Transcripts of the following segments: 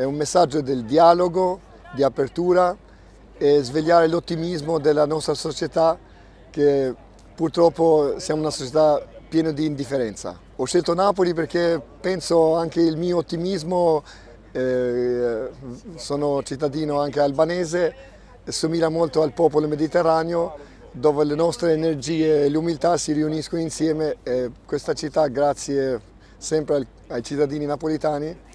È un messaggio del dialogo, di apertura e svegliare l'ottimismo della nostra società che purtroppo siamo una società piena di indifferenza. Ho scelto Napoli perché penso anche il mio ottimismo, eh, sono cittadino anche albanese, somiglia molto al popolo mediterraneo dove le nostre energie e l'umiltà si riuniscono insieme e questa città, grazie sempre ai cittadini napolitani,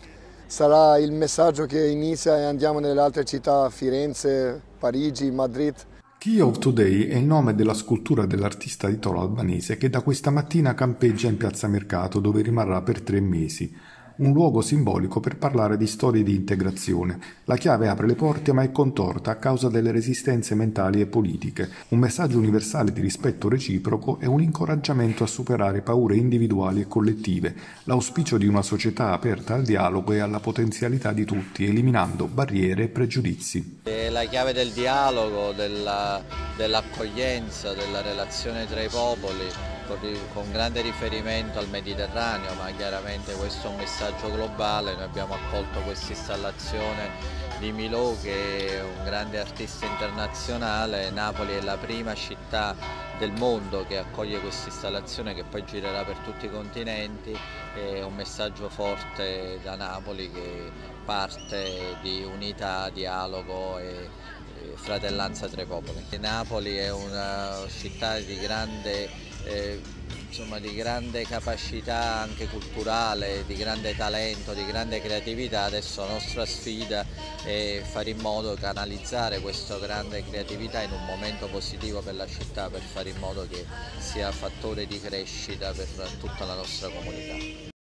sarà il messaggio che inizia e andiamo nelle altre città, Firenze, Parigi, Madrid. Key of Today è il nome della scultura dell'artista italo-albanese che da questa mattina campeggia in piazza Mercato dove rimarrà per tre mesi un luogo simbolico per parlare di storie di integrazione. La chiave apre le porte ma è contorta a causa delle resistenze mentali e politiche. Un messaggio universale di rispetto reciproco e un incoraggiamento a superare paure individuali e collettive, l'auspicio di una società aperta al dialogo e alla potenzialità di tutti, eliminando barriere e pregiudizi. È la chiave del dialogo, della, dell'accoglienza, della relazione tra i popoli con grande riferimento al Mediterraneo, ma chiaramente questo è un messaggio globale, noi abbiamo accolto questa installazione di Milò che è un grande artista internazionale, Napoli è la prima città del mondo che accoglie questa installazione che poi girerà per tutti i continenti, è un messaggio forte da Napoli che parte di unità, dialogo e fratellanza tra i popoli. Napoli è una città di grande eh, insomma, di grande capacità anche culturale, di grande talento, di grande creatività, adesso la nostra sfida è fare in modo di canalizzare questa grande creatività in un momento positivo per la città, per fare in modo che sia fattore di crescita per tutta la nostra comunità.